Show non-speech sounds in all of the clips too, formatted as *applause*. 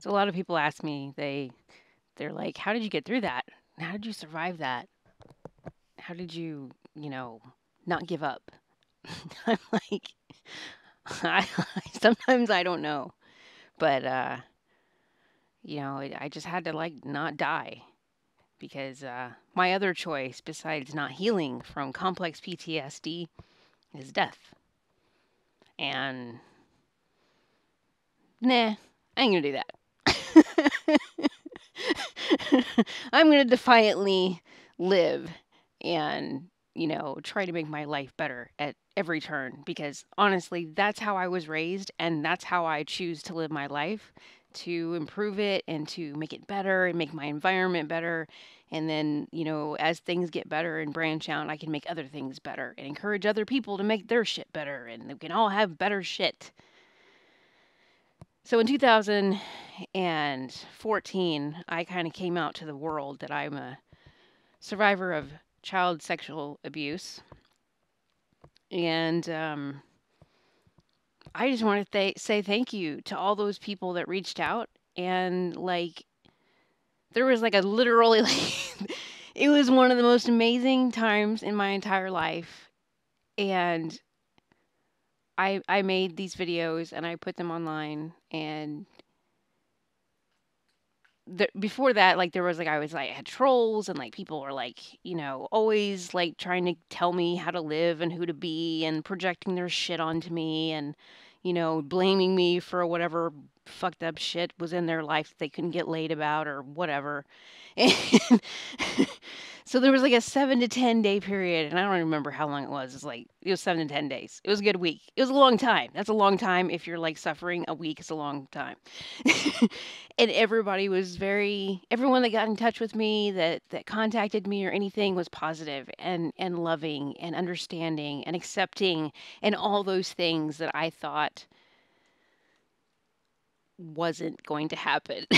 So a lot of people ask me, they they're like, "How did you get through that? How did you survive that? How did you, you know, not give up?" *laughs* I'm like, *laughs* I, *laughs* sometimes I don't know, but uh, you know, I just had to like not die because uh, my other choice besides not healing from complex PTSD is death. And nah, I ain't gonna do that. *laughs* I'm going to defiantly live and, you know, try to make my life better at every turn because honestly, that's how I was raised and that's how I choose to live my life to improve it and to make it better and make my environment better. And then, you know, as things get better and branch out, I can make other things better and encourage other people to make their shit better and we can all have better shit. So in 2014, I kind of came out to the world that I'm a survivor of child sexual abuse. And um, I just want to th- say thank you to all those people that reached out. And like, there was like a literally, *laughs* like, it was one of the most amazing times in my entire life. And I I made these videos and I put them online and the, before that like there was like I was like I had trolls and like people were like you know always like trying to tell me how to live and who to be and projecting their shit onto me and you know blaming me for whatever fucked up shit was in their life they couldn't get laid about or whatever *laughs* and So there was like a seven to 10 day period, and I don't remember how long it was. It's like, it was seven to 10 days. It was a good week. It was a long time. That's a long time. If you're like suffering, a week is a long time. *laughs* and everybody was very, everyone that got in touch with me, that, that contacted me or anything was positive and, and loving and understanding and accepting and all those things that I thought wasn't going to happen. *laughs*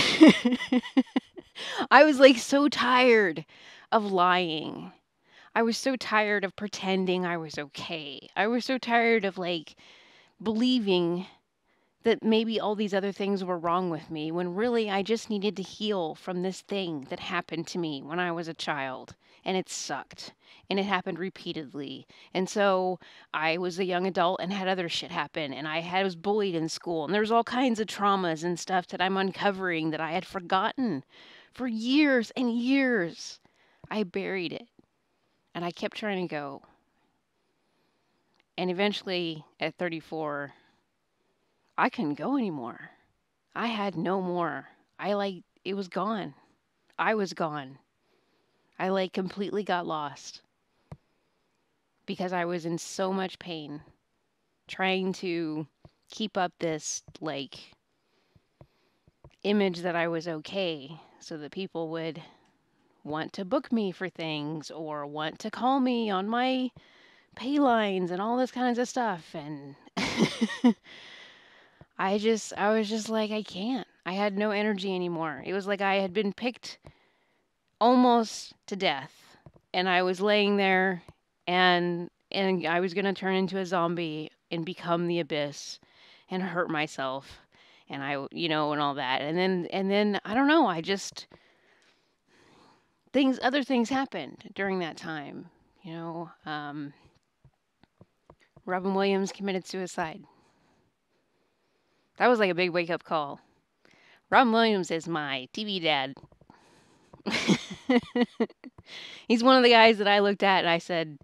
I was like so tired of lying. I was so tired of pretending I was okay. I was so tired of like believing that maybe all these other things were wrong with me when really I just needed to heal from this thing that happened to me when I was a child and it sucked and it happened repeatedly. And so I was a young adult and had other shit happen and I had, was bullied in school and there's all kinds of traumas and stuff that I'm uncovering that I had forgotten for years and years. I buried it and I kept trying to go. And eventually at 34, I couldn't go anymore. I had no more. I like, it was gone. I was gone. I like completely got lost because I was in so much pain trying to keep up this like image that I was okay so that people would want to book me for things or want to call me on my pay lines and all this kinds of stuff and *laughs* I just I was just like I can't. I had no energy anymore. It was like I had been picked almost to death and I was laying there and and I was going to turn into a zombie and become the abyss and hurt myself and I you know and all that. And then and then I don't know, I just things other things happened during that time you know um, robin williams committed suicide that was like a big wake up call. Robin williams is my tv dad. *laughs* He's one of the guys that i looked at and i said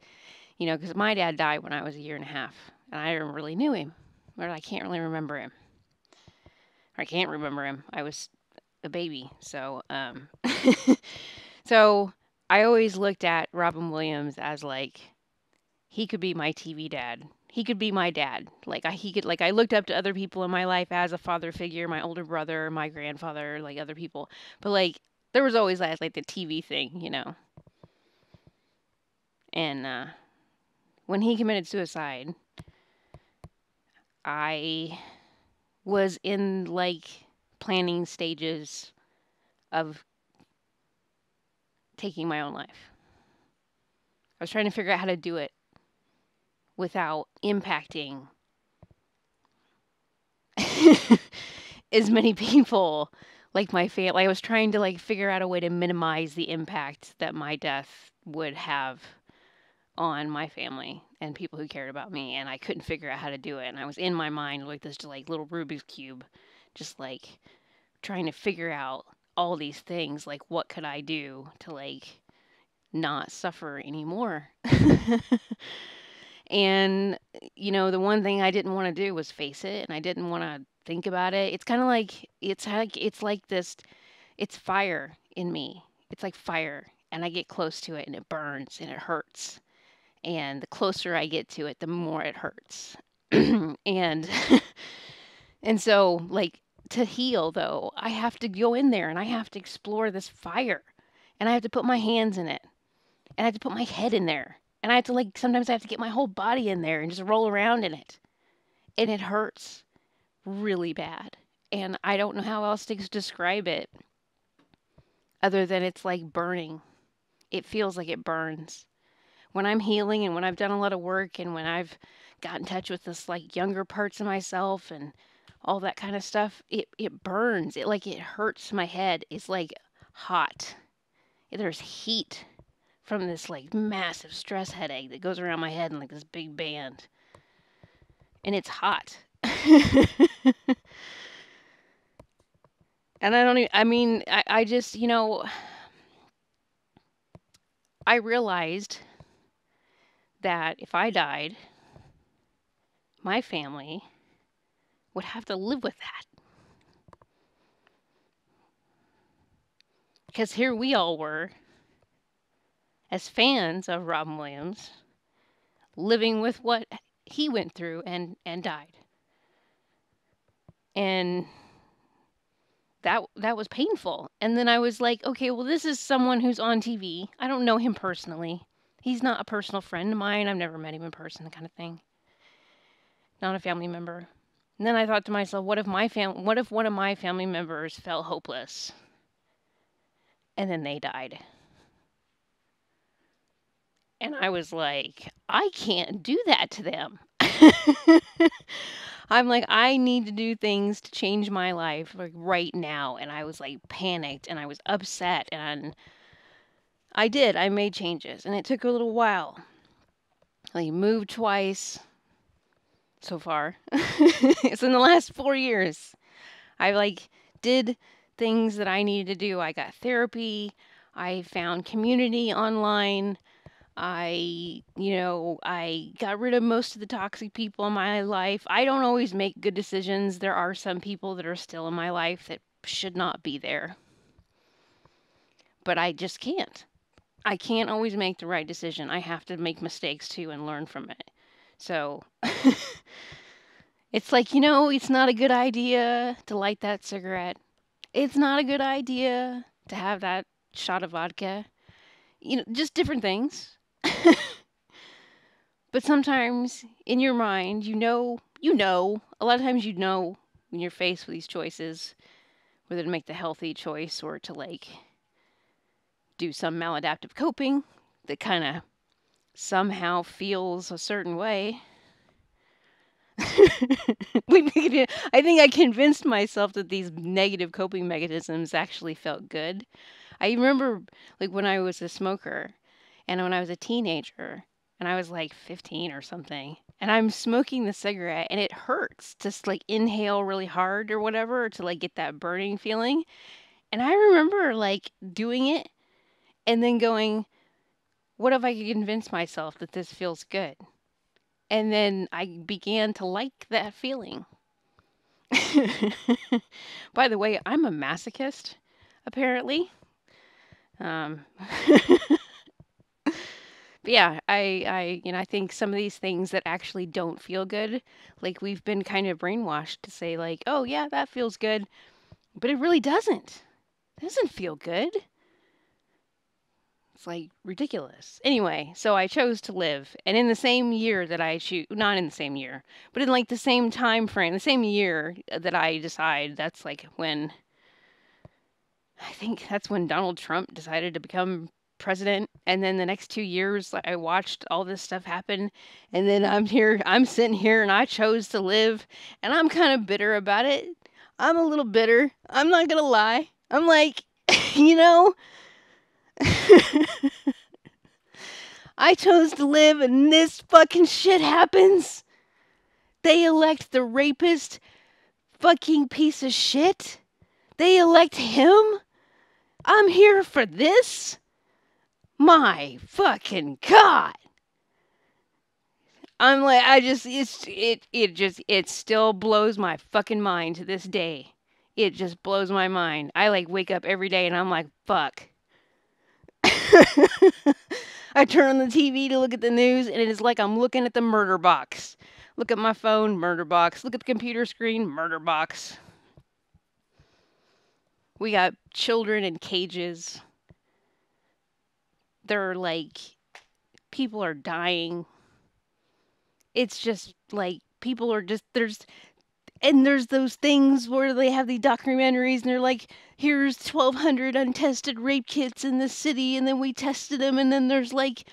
you know because my dad died when i was a year and a half and i really knew him or i can't really remember him. I can't remember him. I was a baby so um *laughs* So I always looked at Robin Williams as like he could be my TV dad. He could be my dad. Like I, he could like I looked up to other people in my life as a father figure, my older brother, my grandfather, like other people. But like there was always that like the TV thing, you know. And uh when he committed suicide, I was in like planning stages of taking my own life. I was trying to figure out how to do it without impacting *laughs* as many people like my family. I was trying to like figure out a way to minimize the impact that my death would have on my family and people who cared about me and I couldn't figure out how to do it and I was in my mind like this like little Rubik's cube just like trying to figure out all these things like what could I do to like not suffer anymore *laughs* and you know the one thing I didn't want to do was face it and I didn't want to think about it it's kind of like it's like it's like this it's fire in me it's like fire and I get close to it and it burns and it hurts and the closer I get to it, the more it hurts. *clears throat* and *laughs* and so like to heal though, I have to go in there and I have to explore this fire. And I have to put my hands in it. And I have to put my head in there. And I have to like sometimes I have to get my whole body in there and just roll around in it. And it hurts really bad. And I don't know how else to describe it other than it's like burning. It feels like it burns when I'm healing and when I've done a lot of work and when I've got in touch with this like younger parts of myself and all that kind of stuff, it it burns. It like it hurts my head. It's like hot. There's heat from this like massive stress headache that goes around my head in like this big band. And it's hot. *laughs* and I don't even, I mean, I, I just, you know, I realized that if I died, my family would have to live with that. Because here we all were, as fans of Robin Williams, living with what he went through and, and died. And that that was painful. And then I was like, okay, well this is someone who's on TV. I don't know him personally. He's not a personal friend of mine. I've never met him in person, kind of thing. Not a family member. And then I thought to myself, what if my fam what if one of my family members fell hopeless? And then they died. And I was like, I can't do that to them. *laughs* I'm like, I need to do things to change my life like right now. And I was like panicked and I was upset and I did. I made changes, and it took a little while. I moved twice so far. *laughs* it's in the last four years. I like did things that I needed to do. I got therapy. I found community online. I, you know, I got rid of most of the toxic people in my life. I don't always make good decisions. There are some people that are still in my life that should not be there. But I just can't. I can't always make the right decision. I have to make mistakes too and learn from it. So *laughs* it's like, you know, it's not a good idea to light that cigarette. It's not a good idea to have that shot of vodka. You know, just different things. *laughs* but sometimes in your mind, you know, you know, a lot of times you know when you're faced with these choices whether to make the healthy choice or to like do some maladaptive coping that kind of somehow feels a certain way. *laughs* *laughs* I think I convinced myself that these negative coping mechanisms actually felt good. I remember like when I was a smoker and when I was a teenager and I was like 15 or something and I'm smoking the cigarette and it hurts to like inhale really hard or whatever to like get that burning feeling. And I remember like doing it and then going, what if I could convince myself that this feels good? And then I began to like that feeling. *laughs* By the way, I'm a masochist, apparently. Um, *laughs* yeah, I, I, you know, I think some of these things that actually don't feel good, like we've been kind of brainwashed to say, like, oh yeah, that feels good, but it really doesn't. It doesn't feel good. It's like ridiculous. Anyway, so I chose to live, and in the same year that I choose, not in the same year, but in like the same time frame, the same year that I decide, that's like when I think that's when Donald Trump decided to become president and then the next 2 years I watched all this stuff happen and then I'm here I'm sitting here and I chose to live and I'm kind of bitter about it. I'm a little bitter. I'm not gonna lie. I'm like, *laughs* you know, *laughs* I chose to live and this fucking shit happens. They elect the rapist fucking piece of shit. They elect him. I'm here for this. My fucking god. I'm like I just it's it it just it still blows my fucking mind to this day. It just blows my mind. I like wake up every day and I'm like, fuck. *laughs* I turn on the TV to look at the news and it is like I'm looking at the murder box. Look at my phone, murder box. Look at the computer screen, murder box. We got children in cages. They're like people are dying. It's just like people are just there's and there's those things where they have the documentaries and they're like here's 1200 untested rape kits in the city and then we tested them and then there's like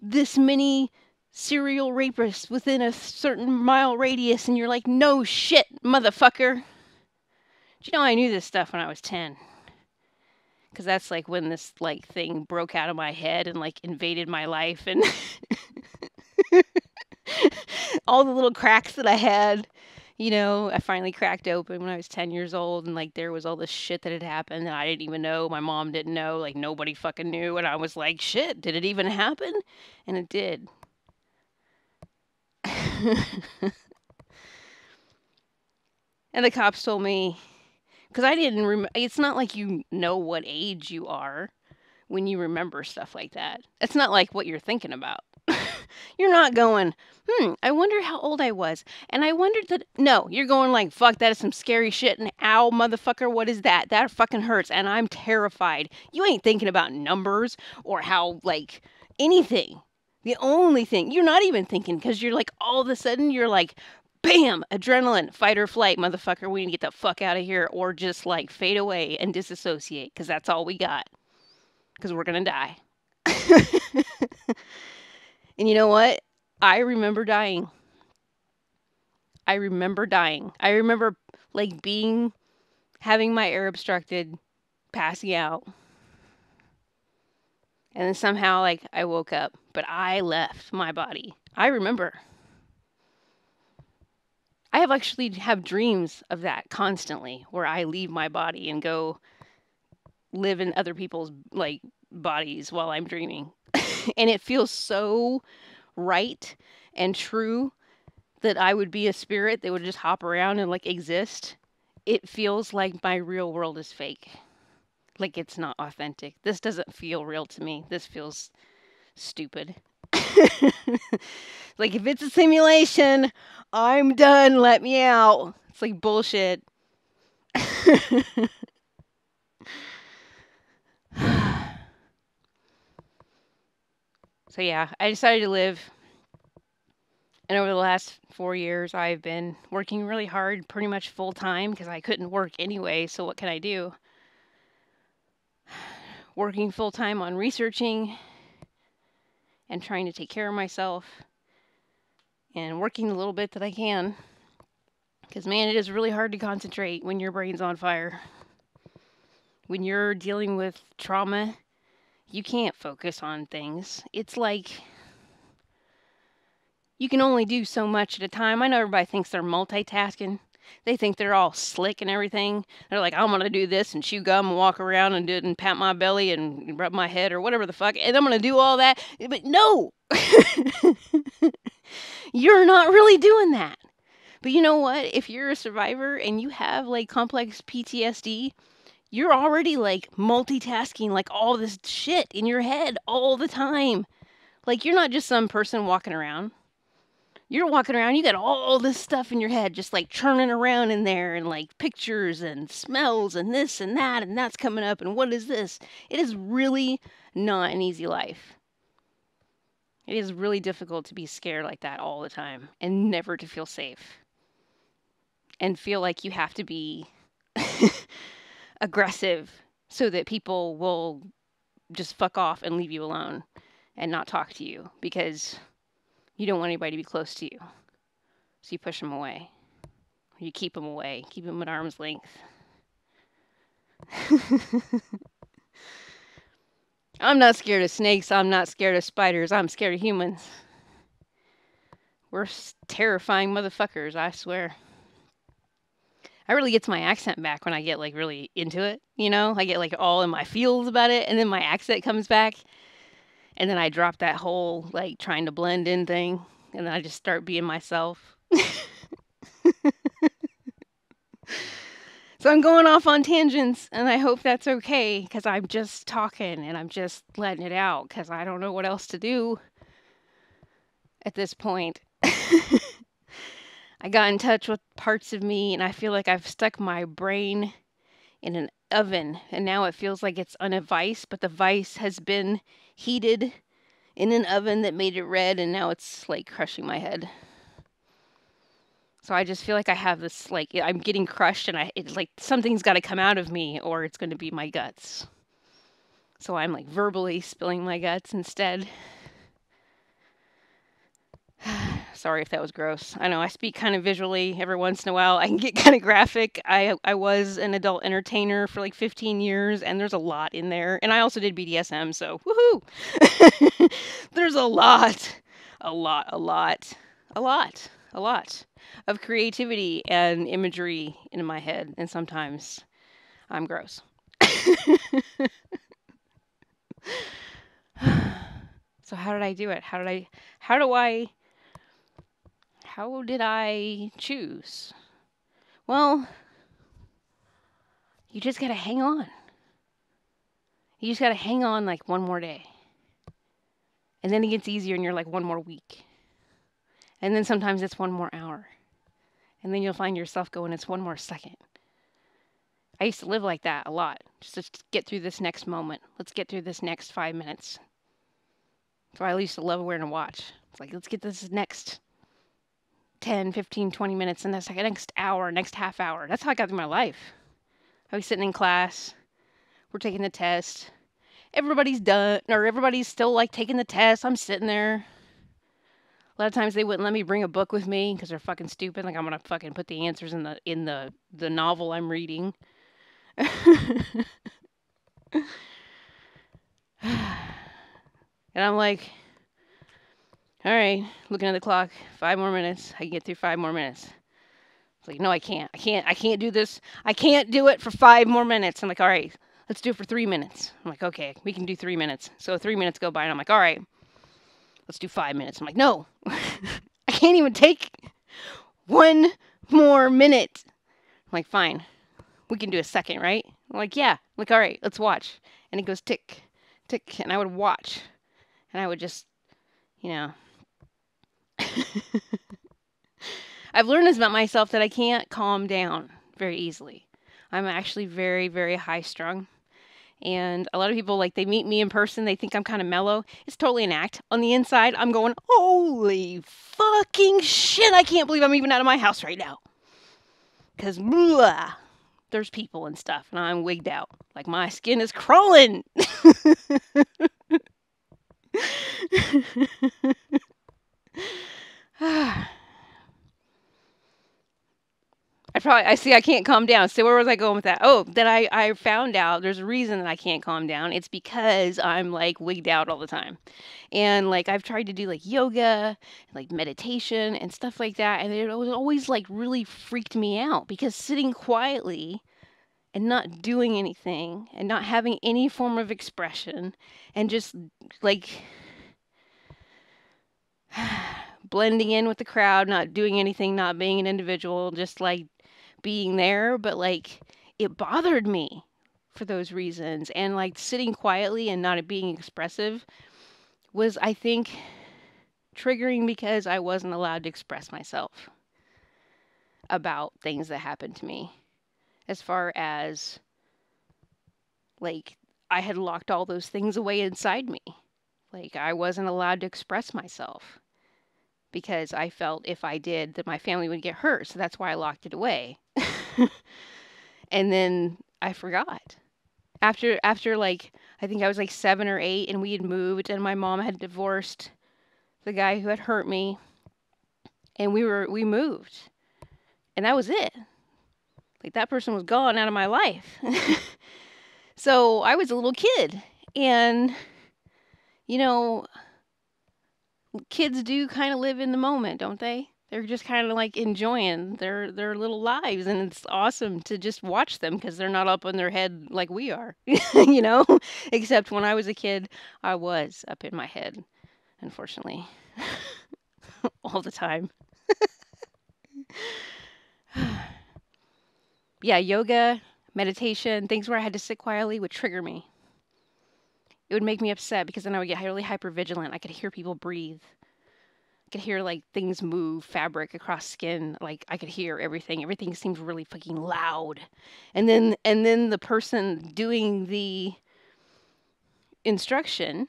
this many serial rapists within a certain mile radius and you're like no shit motherfucker. Do you know i knew this stuff when i was 10 because that's like when this like thing broke out of my head and like invaded my life and *laughs* all the little cracks that I had. You know, I finally cracked open when I was 10 years old, and like there was all this shit that had happened that I didn't even know. My mom didn't know. Like nobody fucking knew. And I was like, shit, did it even happen? And it did. *laughs* and the cops told me, because I didn't remember, it's not like you know what age you are when you remember stuff like that. It's not like what you're thinking about. *laughs* you're not going, hmm, I wonder how old I was. And I wondered that. No, you're going like, fuck, that is some scary shit. And ow, motherfucker, what is that? That fucking hurts. And I'm terrified. You ain't thinking about numbers or how, like, anything. The only thing you're not even thinking because you're like, all of a sudden, you're like, bam, adrenaline, fight or flight, motherfucker. We need to get the fuck out of here or just like fade away and disassociate because that's all we got because we're going to die. *laughs* and you know what? I remember dying. I remember dying. I remember like being having my air obstructed, passing out. And then somehow like I woke up, but I left my body. I remember. I have actually have dreams of that constantly where I leave my body and go live in other people's like bodies while I'm dreaming. *laughs* and it feels so right and true that I would be a spirit that would just hop around and like exist, it feels like my real world is fake. Like it's not authentic. This doesn't feel real to me. This feels stupid. *laughs* like if it's a simulation, I'm done. Let me out. It's like bullshit. *sighs* So yeah, I decided to live. And over the last four years, I've been working really hard, pretty much full time, because I couldn't work anyway. So what can I do? *sighs* Working full time on researching and trying to take care of myself and working the little bit that I can. Because, man, it is really hard to concentrate when your brain's on fire. When you're dealing with trauma you can't focus on things. It's like you can only do so much at a time. I know everybody thinks they're multitasking. They think they're all slick and everything. They're like, I'm gonna do this and chew gum and walk around and do it and pat my belly and rub my head or whatever the fuck, and I'm gonna do all that. But no, *laughs* you're not really doing that. But you know what? If you're a survivor and you have like complex PTSD, you're already like multitasking like all this shit in your head all the time. Like you're not just some person walking around. You're walking around, you got all this stuff in your head just like churning around in there and like pictures and smells and this and that and that's coming up and what is this? It is really not an easy life. It is really difficult to be scared like that all the time and never to feel safe. And feel like you have to be *laughs* aggressive so that people will just fuck off and leave you alone and not talk to you because you don't want anybody to be close to you. So you push them away. You keep them away, keep them at arm's length. *laughs* I'm not scared of snakes. I'm not scared of spiders. I'm scared of humans. We're terrifying motherfuckers, I swear. I really gets my accent back when I get like really into it, you know? I get like all in my feels about it and then my accent comes back and then I drop that whole like trying to blend in thing and then I just start being myself. *laughs* so I'm going off on tangents and I hope that's okay cuz I'm just talking and I'm just letting it out cuz I don't know what else to do at this point. *laughs* I got in touch with parts of me and I feel like I've stuck my brain in an oven and now it feels like it's on a vice, but the vice has been heated in an oven that made it red and now it's like crushing my head. So I just feel like I have this like I'm getting crushed and I it's like something's got to come out of me or it's going to be my guts. So I'm like verbally spilling my guts instead. *sighs* *sighs* Sorry if that was gross. I know I speak kind of visually every once in a while. I can get *laughs* kind of graphic. I I was an adult entertainer for like 15 years and there's a lot in there. And I also did BDSM, so woohoo. *laughs* there's a lot. A lot, a lot. A lot. A lot of creativity and imagery in my head and sometimes I'm gross. *sighs* so how did I do it? How did I how do I how did I choose? Well, you just gotta hang on. You just gotta hang on like one more day. And then it gets easier and you're like one more week. And then sometimes it's one more hour. And then you'll find yourself going, it's one more second. I used to live like that a lot. Just to get through this next moment. Let's get through this next five minutes. So I used to love wearing a watch. It's like, let's get this next 10, 15, 20 minutes, and that's like next hour, next half hour. That's how I got through my life. I was sitting in class, we're taking the test. Everybody's done, or everybody's still like taking the test. I'm sitting there. A lot of times they wouldn't let me bring a book with me because they're fucking stupid. Like I'm gonna fucking put the answers in the in the the novel I'm reading. *laughs* and I'm like, all right, looking at the clock, five more minutes. I can get through five more minutes. It's like, no, I can't. I can't. I can't do this. I can't do it for five more minutes. I'm like, all right, let's do it for three minutes. I'm like, okay, we can do three minutes. So three minutes go by, and I'm like, all right, let's do five minutes. I'm like, no, *laughs* I can't even take one more minute. I'm like, fine, we can do a second, right? I'm like, yeah. I'm like, all right, let's watch. And it goes tick, tick, and I would watch, and I would just, you know, *laughs* I've learned this about myself that I can't calm down very easily. I'm actually very, very high strung. And a lot of people, like, they meet me in person, they think I'm kind of mellow. It's totally an act. On the inside, I'm going, holy fucking shit, I can't believe I'm even out of my house right now. Because, there's people and stuff, and I'm wigged out. Like, my skin is crawling. *laughs* *laughs* *sighs* I probably I see I can't calm down. So where was I going with that? Oh, that I I found out there's a reason that I can't calm down. It's because I'm like wigged out all the time. And like I've tried to do like yoga, like meditation and stuff like that and it was always like really freaked me out because sitting quietly and not doing anything and not having any form of expression and just like *sighs* blending in with the crowd, not doing anything, not being an individual, just like being there. But like it bothered me for those reasons. And like sitting quietly and not being expressive was, I think, triggering because I wasn't allowed to express myself about things that happened to me. As far as like I had locked all those things away inside me. Like I wasn't allowed to express myself because I felt if I did that my family would get hurt. So that's why I locked it away. *laughs* and then I forgot. After after like I think I was like 7 or 8 and we had moved and my mom had divorced the guy who had hurt me and we were we moved. And that was it. Like that person was gone out of my life. *laughs* so I was a little kid. And, you know, kids do kind of live in the moment, don't they? They're just kind of like enjoying their their little lives and it's awesome to just watch them because they're not up in their head like we are. *laughs* you know? Except when I was a kid, I was up in my head, unfortunately. *laughs* All the time. *sighs* yeah, yoga, meditation, things where I had to sit quietly would trigger me. It would make me upset because then I would get really hyper vigilant. I could hear people breathe. I could hear like things move, fabric across skin. Like I could hear everything. Everything seemed really fucking loud. And then and then the person doing the instruction,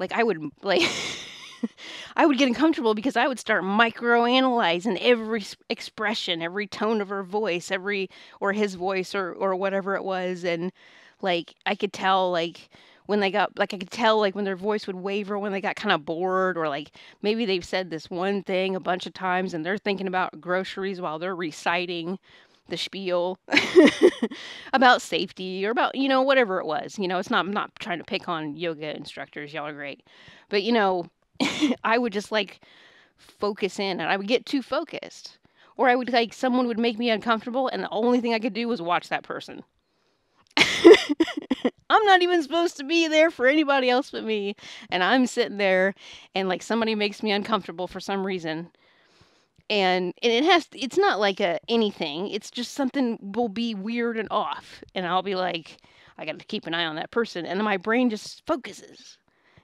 like I would like *laughs* I would get uncomfortable because I would start microanalyzing every expression, every tone of her voice, every or his voice or or whatever it was and like I could tell like when they got like I could tell like when their voice would waver when they got kind of bored or like maybe they've said this one thing a bunch of times and they're thinking about groceries while they're reciting the spiel *laughs* about safety or about you know whatever it was you know it's not I'm not trying to pick on yoga instructors y'all are great but you know *laughs* I would just like focus in and I would get too focused. Or I would like someone would make me uncomfortable and the only thing I could do was watch that person. *laughs* I'm not even supposed to be there for anybody else but me. And I'm sitting there and like somebody makes me uncomfortable for some reason. And and it has it's not like a anything. It's just something will be weird and off. And I'll be like, I gotta keep an eye on that person. And my brain just focuses.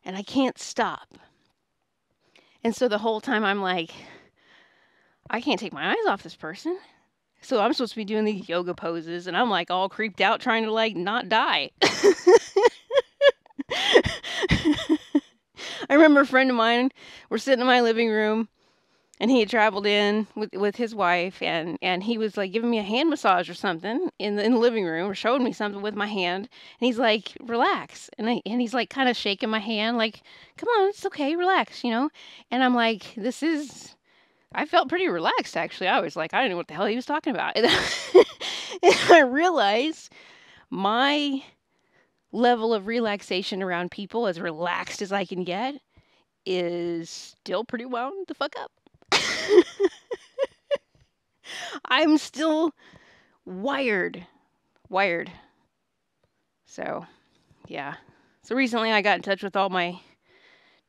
And I can't stop. And so the whole time I'm like, I can't take my eyes off this person. So I'm supposed to be doing these yoga poses and I'm like all creeped out trying to like not die. *laughs* I remember a friend of mine, we're sitting in my living room and he had traveled in with with his wife and and he was like giving me a hand massage or something in the, in the living room or showing me something with my hand and he's like relax and I, and he's like kind of shaking my hand like come on it's okay relax you know and I'm like this is I felt pretty relaxed actually I was like I didn't know what the hell he was talking about and, *laughs* and I realized my level of relaxation around people as relaxed as I can get is still pretty wound the fuck up *laughs* I'm still wired. Wired. So, yeah. So recently I got in touch with all my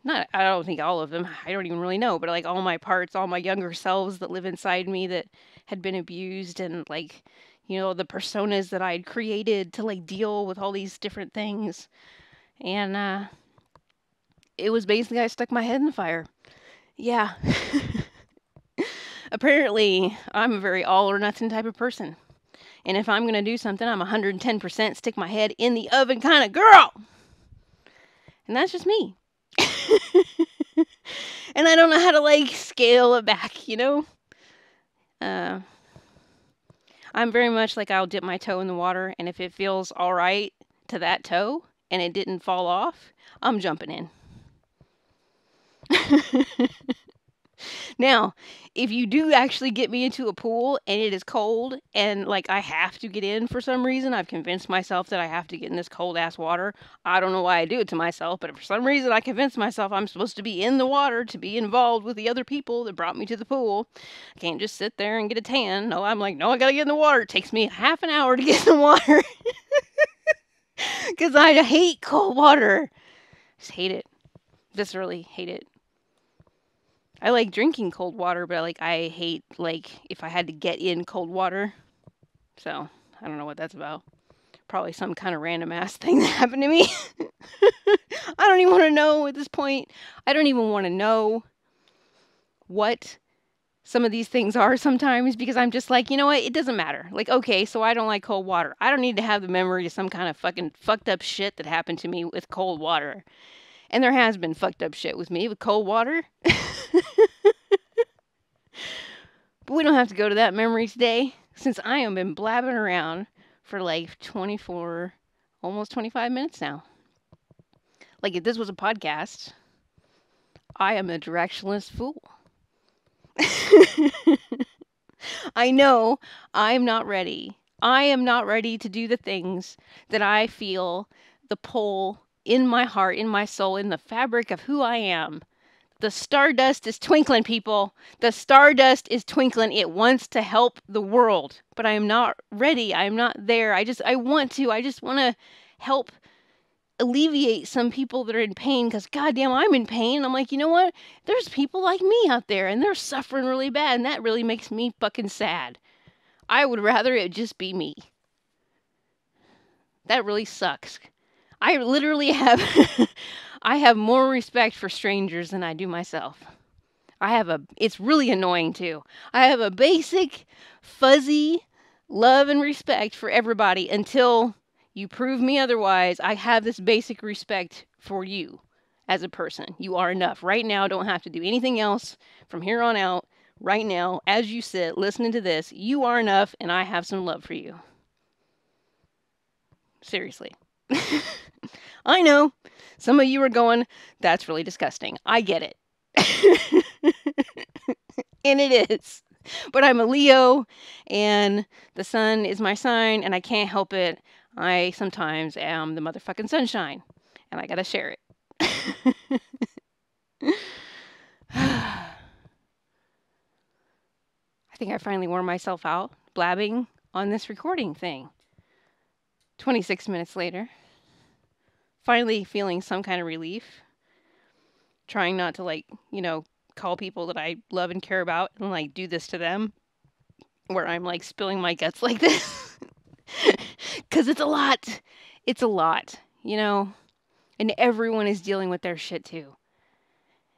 not I don't think all of them. I don't even really know, but like all my parts, all my younger selves that live inside me that had been abused and like you know the personas that I had created to like deal with all these different things. And uh it was basically I stuck my head in the fire. Yeah. *laughs* apparently I'm a very all or nothing type of person. And if I'm going to do something, I'm 110% stick my head in the oven kind of girl. And that's just me. *laughs* and I don't know how to like scale it back, you know? Uh, I'm very much like I'll dip my toe in the water, and if it feels all right to that toe and it didn't fall off, I'm jumping in. *laughs* Now, if you do actually get me into a pool and it is cold and like I have to get in for some reason, I've convinced myself that I have to get in this cold ass water. I don't know why I do it to myself, but for some reason I convince myself I'm supposed to be in the water to be involved with the other people that brought me to the pool. I can't just sit there and get a tan. No, I'm like, no, I gotta get in the water. It takes me half an hour to *laughs* get in the water. *laughs* Because I hate cold water. Just hate it. Viscerally hate it. I like drinking cold water, but like I hate like if I had to get in cold water. So I don't know what that's about. Probably some kind of random ass *laughs* thing that happened to me. *laughs* I don't even want to know at this point. I don't even want to know what some of these things are sometimes because I'm just like, you know what? It doesn't matter. Like, okay, so I don't like cold water. I don't need to have the memory of some kind of fucking fucked up shit that happened to me with cold water. And there has been fucked up shit with me with cold water. *laughs* *laughs* but we don't have to go to that memory today since I have been blabbing around for like 24, almost 25 minutes now. Like if this was a podcast, I am a directionless fool. *laughs* I know I'm not ready. I am not ready to do the things that I feel the pull in my heart, in my soul, in the fabric of who I am. The stardust is twinkling, people. The stardust is twinkling. It wants to help the world, but I am not ready. I am not there. I just, I want to. I just want to help alleviate some people that are in pain because goddamn i'm in pain i'm like you know what there's people like me out there and they're suffering really bad and that really makes me fucking sad i would rather it just be me that really sucks i literally have *laughs* i have more respect for strangers than i do myself i have a it's really annoying too i have a basic fuzzy love and respect for everybody until you prove me otherwise. I have this basic respect for you as a person. You are enough. Right now, don't have to do anything else from here on out. Right now, as you sit listening to this, you are enough, and I have some love for you. Seriously. *laughs* I know. Some of you are going, that's really disgusting. I get it. *laughs* and it is. But I'm a Leo, and the sun is my sign, and I can't help it. I sometimes am the motherfucking sunshine, and I gotta share it. *sighs* I think I finally wore myself out blabbing on this recording thing. 26 minutes later, finally feeling some kind of relief, trying not to, like, you know, call people that I love and care about and, like, do this to them, where I'm, like, spilling my guts *laughs* like this. Because it's a lot. It's a lot, you know? And everyone is dealing with their shit too.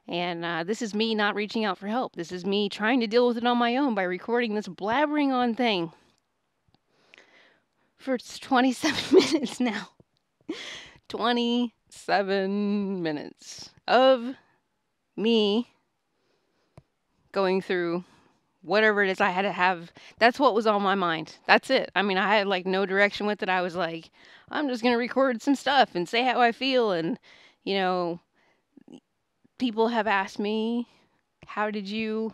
And uh, this is me not reaching out for help. This is me trying to deal with it on my own by recording this blabbering on thing for 27 *laughs* minutes now. 27 minutes of me going through whatever it is I had to have. That's what was on my mind. That's it. I mean, I had like no direction with it. I was like, I'm just going to record some stuff and say how I feel. And, you know, people have asked me, how did you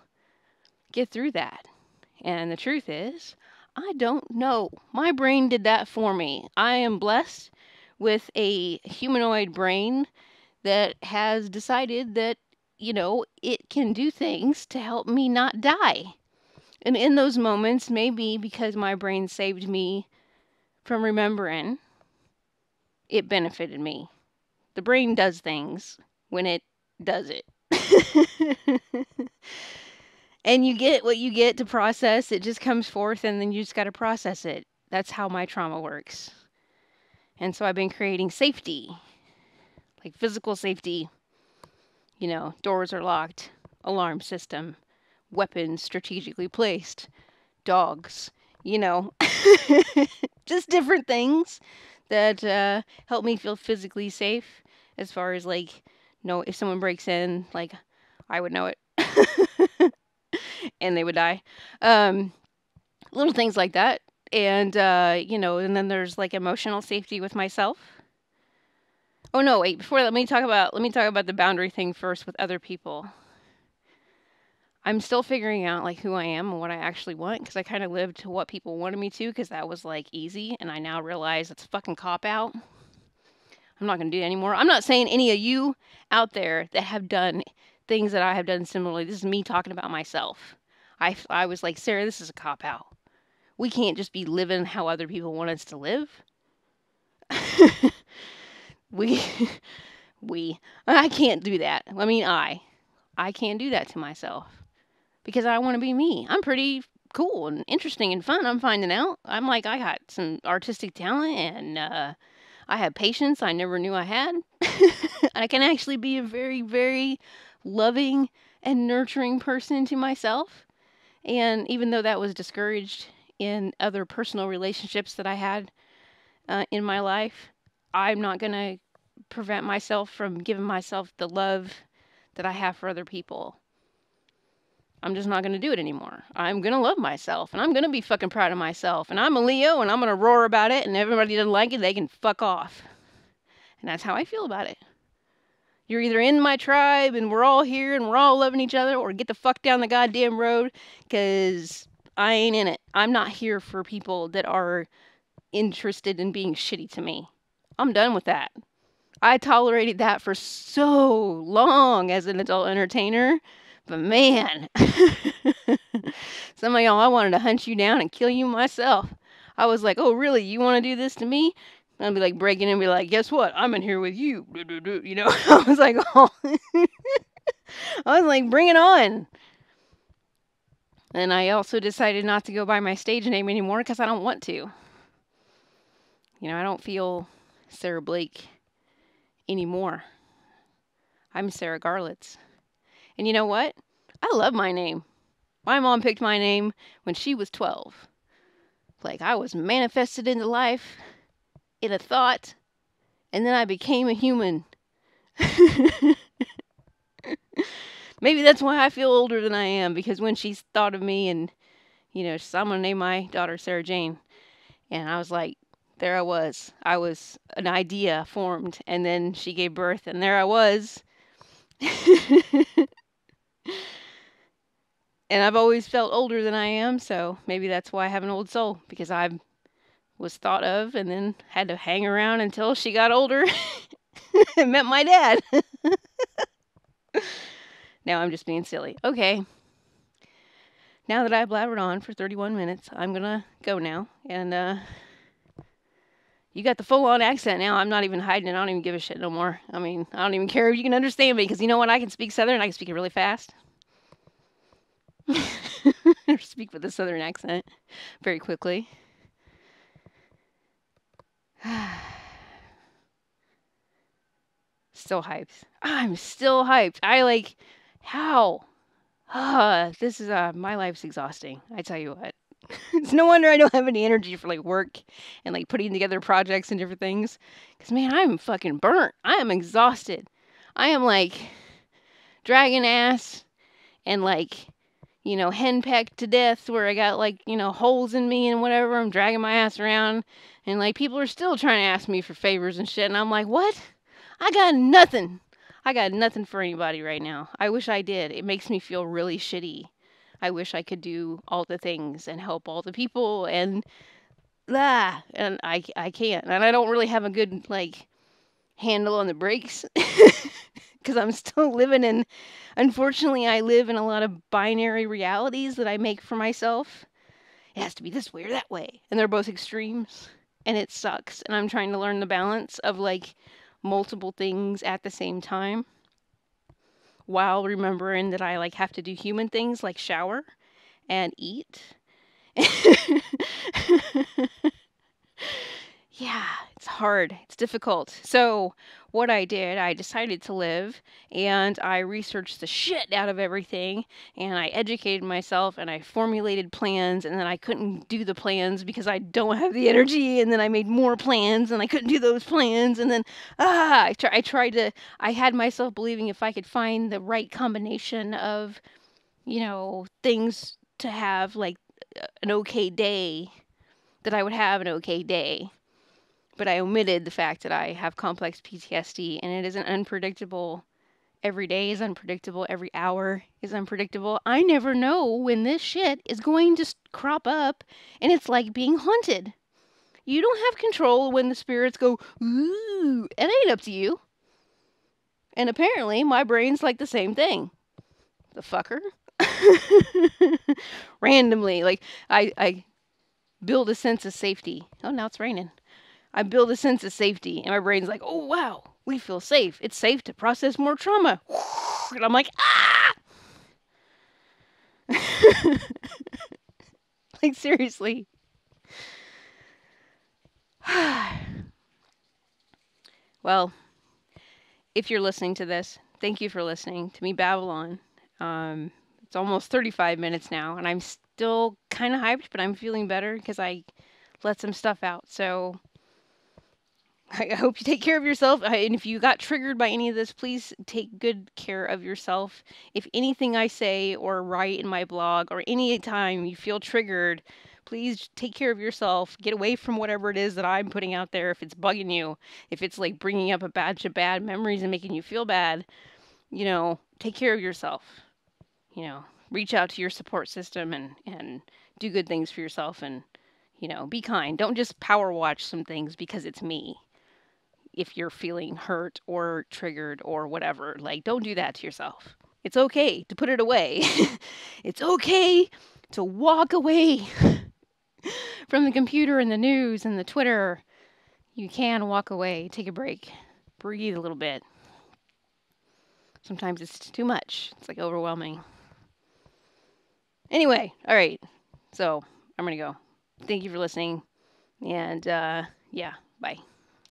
get through that? And the truth is, I don't know. My brain did that for me. I am blessed with a humanoid brain that has decided that you know, it can do things to help me not die. And in those moments, maybe because my brain saved me from remembering, it benefited me. The brain does things when it does it. *laughs* and you get what you get to process, it just comes forth, and then you just got to process it. That's how my trauma works. And so I've been creating safety, like physical safety. You know, doors are locked, alarm system, weapons strategically placed, dogs, you know, *laughs* just different things that uh, help me feel physically safe as far as like, know if someone breaks in, like I would know it *laughs* and they would die. Um, little things like that. And, uh, you know, and then there's like emotional safety with myself. Oh no, wait, before let me talk about let me talk about the boundary thing first with other people. I'm still figuring out like who I am and what I actually want because I kind of lived to what people wanted me to because that was like easy and I now realize it's a fucking cop out. I'm not going to do it anymore. I'm not saying any of you out there that have done things that I have done similarly. This is me talking about myself. I I was like, "Sarah, this is a cop out. We can't just be living how other people want us to live." *laughs* we *laughs* we I can't do that. I mean, I I can't do that to myself because I want to be me. I'm pretty cool and interesting and fun. I'm finding out. I'm like, I got some artistic talent and uh, I have patience I never knew I had. *laughs* I can actually be a very, very loving and nurturing person to myself. And even though that was discouraged in other personal relationships that I had uh, in my life, I'm not going to prevent myself from giving myself the love that I have for other people. I'm just not going to do it anymore. I'm going to love myself and I'm going to be fucking proud of myself. And I'm a Leo and I'm going to roar about it. And everybody doesn't like it, they can fuck off. And that's how I feel about it. You're either in my tribe and we're all here and we're all loving each other, or get the fuck down the goddamn road because I ain't in it. I'm not here for people that are interested in being shitty to me. I'm done with that. I tolerated that for so long as an adult entertainer. But man, *laughs* some of y'all, I wanted to hunt you down and kill you myself. I was like, oh, really? You want to do this to me? I'd be like breaking in and be like, guess what? I'm in here with you. You *laughs* know, I was like, *laughs* oh. I was like, bring it on. And I also decided not to go by my stage name anymore because I don't want to. You know, I don't feel Sarah Blake anymore. I'm Sarah Garlits. And you know what? I love my name. My mom picked my name when she was 12. Like I was manifested into life in a thought, and then I became a human. *laughs* Maybe that's why I feel older than I am because when she thought of me and, you know, so I'm to name my daughter Sarah Jane. And I was like, there I was. I was an idea formed, and then she gave birth, and there I was. *laughs* and I've always felt older than I am, so maybe that's why I have an old soul because I was thought of and then had to hang around until she got older *laughs* and met my dad. *laughs* now I'm just being silly. Okay. Now that I've blabbered on for 31 minutes, I'm going to go now and uh you got the full on accent now. I'm not even hiding it. I don't even give a shit no more. I mean, I don't even care if you can understand me because you know what? I can speak Southern. I can speak it really fast. *laughs* speak with a Southern accent very quickly. *sighs* still hyped. I'm still hyped. I like how. Ah, this is uh my life's exhausting. I tell you what. *laughs* it's no wonder I don't have any energy for like work and like putting together projects and different things. Cause man, I'm fucking burnt. I am exhausted. I am like dragging ass and like, you know, henpecked to death where I got like, you know, holes in me and whatever. I'm dragging my ass around and like people are still trying to ask me for favors and shit. And I'm like, what? I got nothing. I got nothing for anybody right now. I wish I did. It makes me feel really shitty. I wish I could do all the things and help all the people and ah, and I I can't. And I don't really have a good like handle on the brakes *laughs* because I'm still living in unfortunately I live in a lot of binary realities that I make for myself. It has to be this way or that way. And they're both extremes and it sucks. And I'm trying to learn the balance of like multiple things at the same time while remembering that I like have to do human things like shower and eat. *laughs* yeah, it's hard. It's difficult. So, what I did, I decided to live and I researched the shit out of everything and I educated myself and I formulated plans and then I couldn't do the plans because I don't have the energy and then I made more plans and I couldn't do those plans and then ah I, try, I tried to I had myself believing if I could find the right combination of you know things to have like an okay day that I would have an okay day but I omitted the fact that I have complex PTSD and it is an unpredictable. Every day is unpredictable. Every hour is unpredictable. I never know when this shit is going to crop up, and it's like being haunted. You don't have control when the spirits go, ooh, it ain't up to you. And apparently, my brain's like the same thing. The fucker. *laughs* Randomly, like, I, I build a sense of safety. Oh, now it's raining. I build a sense of safety, and my brain's like, oh, wow, we feel safe. It's safe to process more trauma. *sighs* And I'm like, ah! *laughs* like, seriously. *sighs* well, if you're listening to this, thank you for listening to me, Babylon. Um, it's almost 35 minutes now, and I'm still kind of hyped, but I'm feeling better because I let some stuff out. So, I hope you take care of yourself. And if you got triggered by any of this, please take good care of yourself. If anything I say or write in my blog or any time you feel triggered, please take care of yourself. Get away from whatever it is that I'm putting out there. If it's bugging you, if it's like bringing up a batch of bad memories and making you feel bad, you know, take care of yourself. You know, reach out to your support system and and do good things for yourself and, you know, be kind. Don't just power watch some things because it's me. If you're feeling hurt or triggered or whatever, like, don't do that to yourself. It's okay to put it away. *laughs* it's okay to walk away *laughs* from the computer and the news and the Twitter. You can walk away, take a break, breathe a little bit. Sometimes it's too much, it's like overwhelming. Anyway, all right. So I'm going to go. Thank you for listening. And uh, yeah, bye.